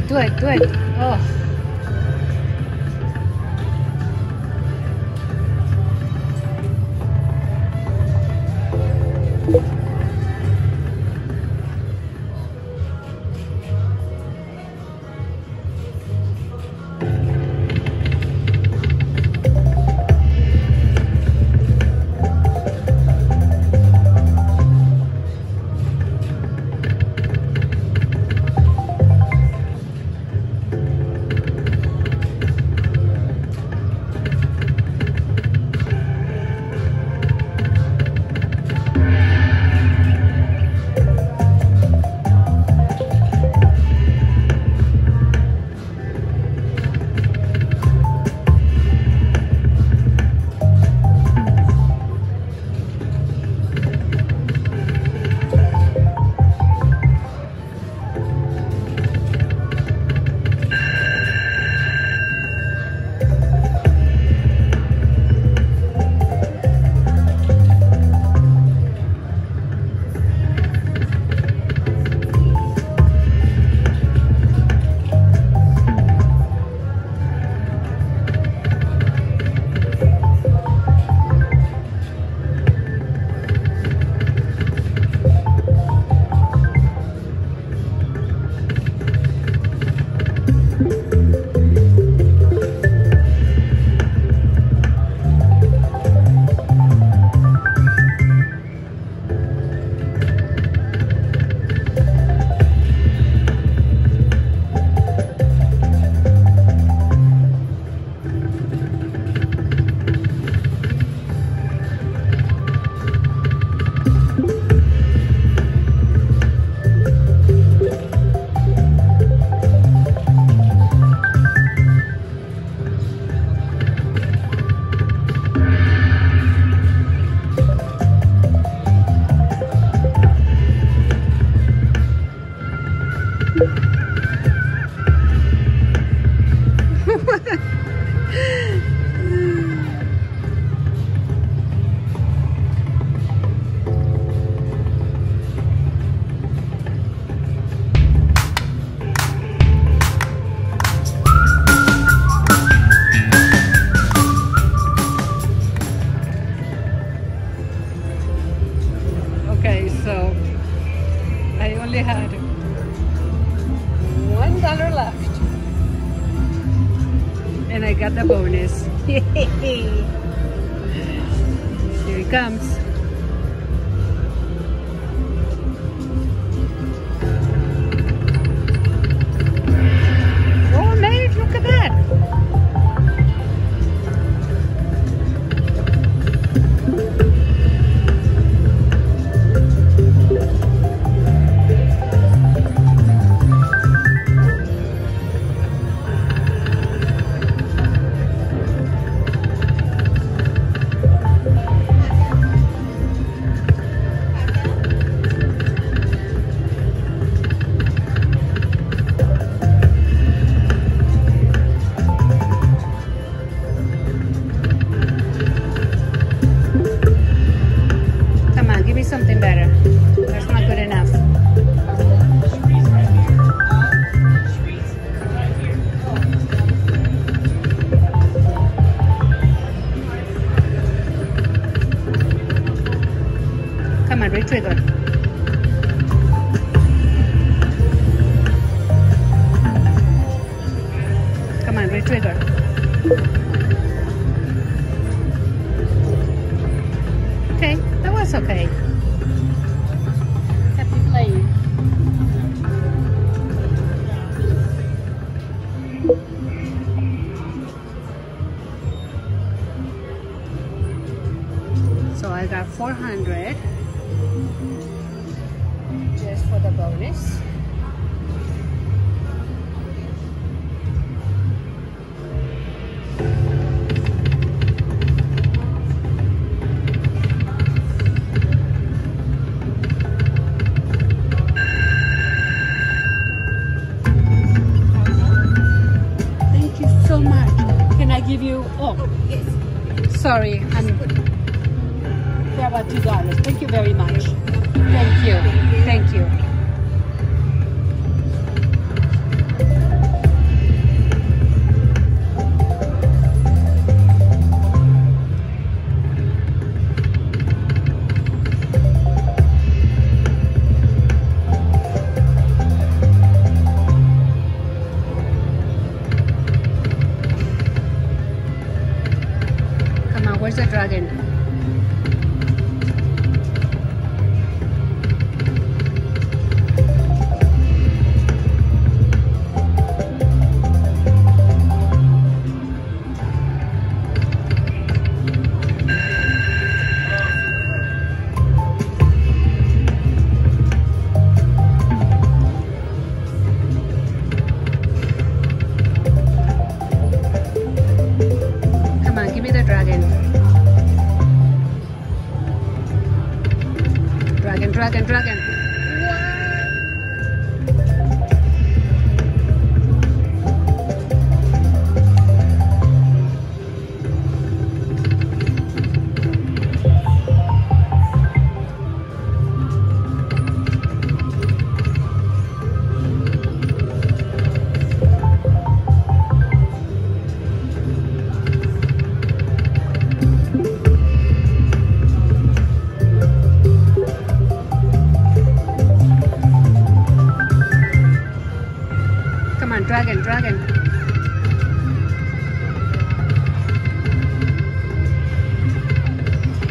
do it, do it, the bonus. Here he comes. I got 400 just for the bonus. Thank you so much. Can I give you? Oh, Yes. sorry. I'm. About two dollars. Thank you very much. Thank you. Thank you.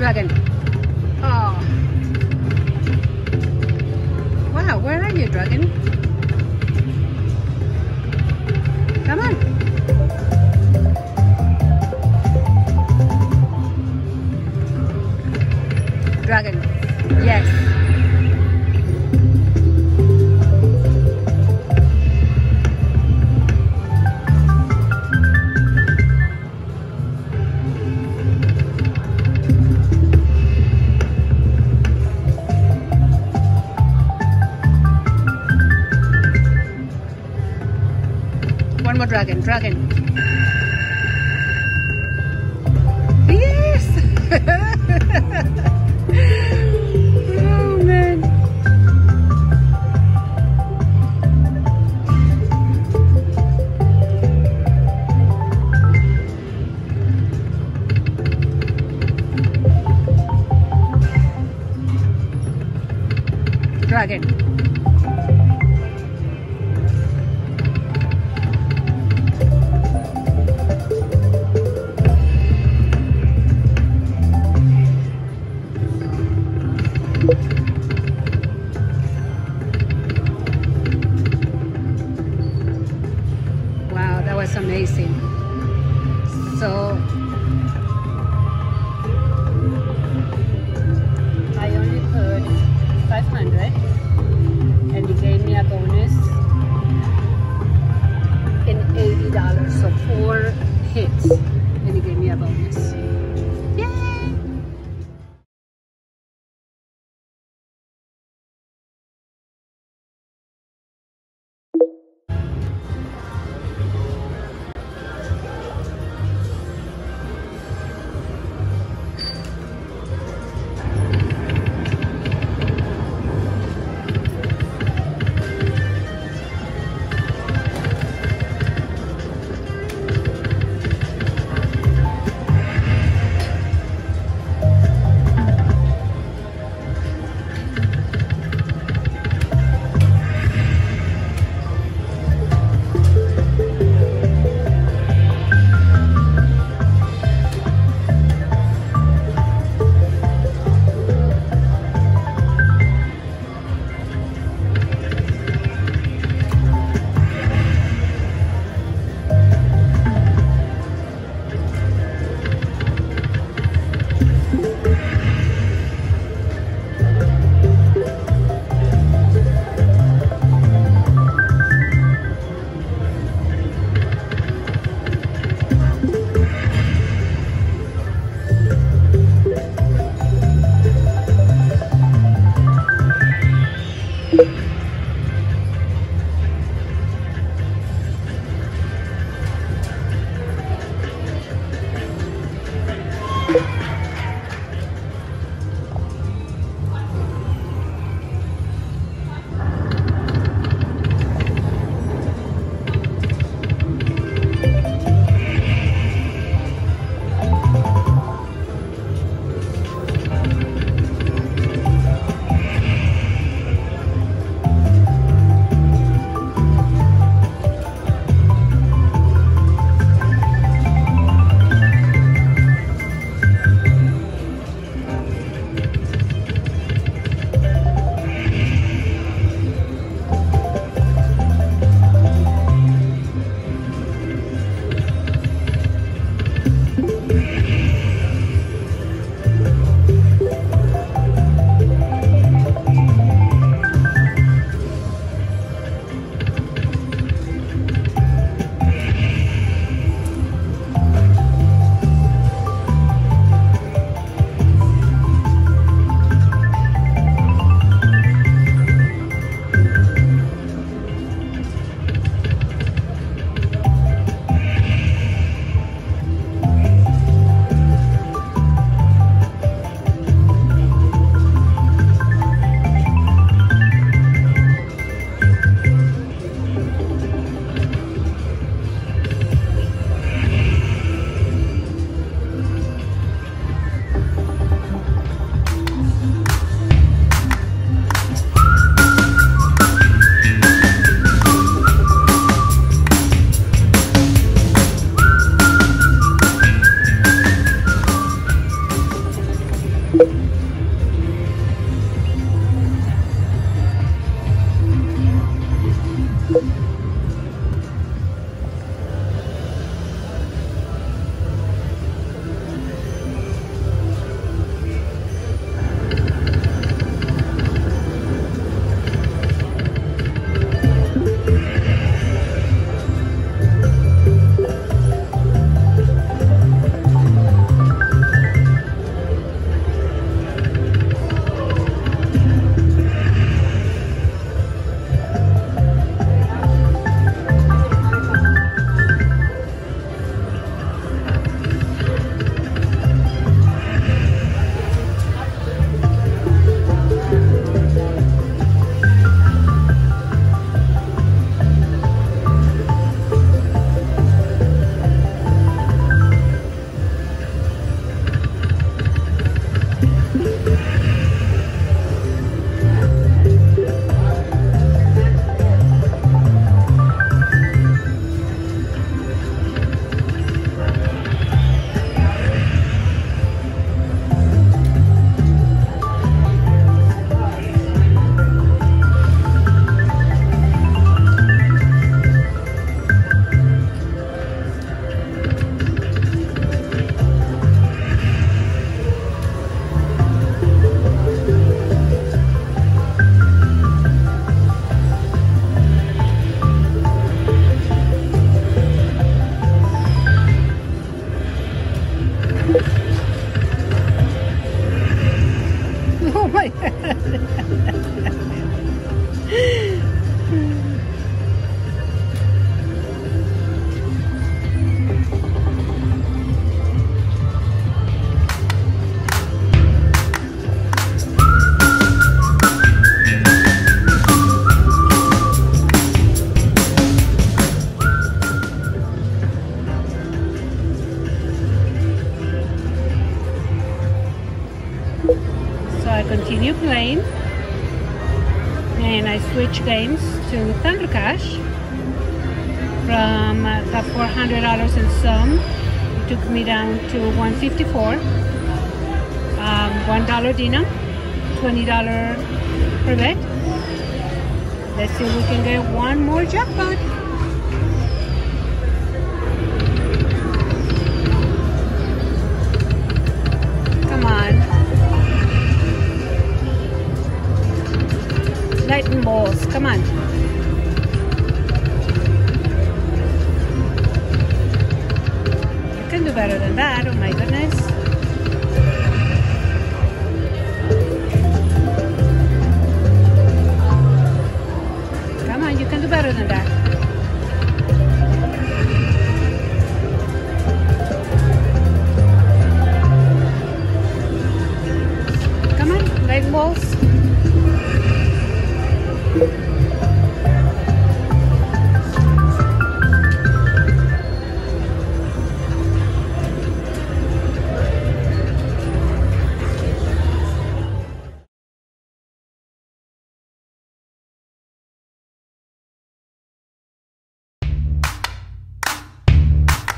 dragon. Oh. Wow, where are you, dragon? Come on. Dragon. Yes. dragon, dragon. Yes! oh man. Dragon. The $400 and some. It took me down to 154 um, $1 dinner $20 per bet let's see if we can get one more jackpot. Come on. Lightning balls. Come on better than that. Oh my goodness.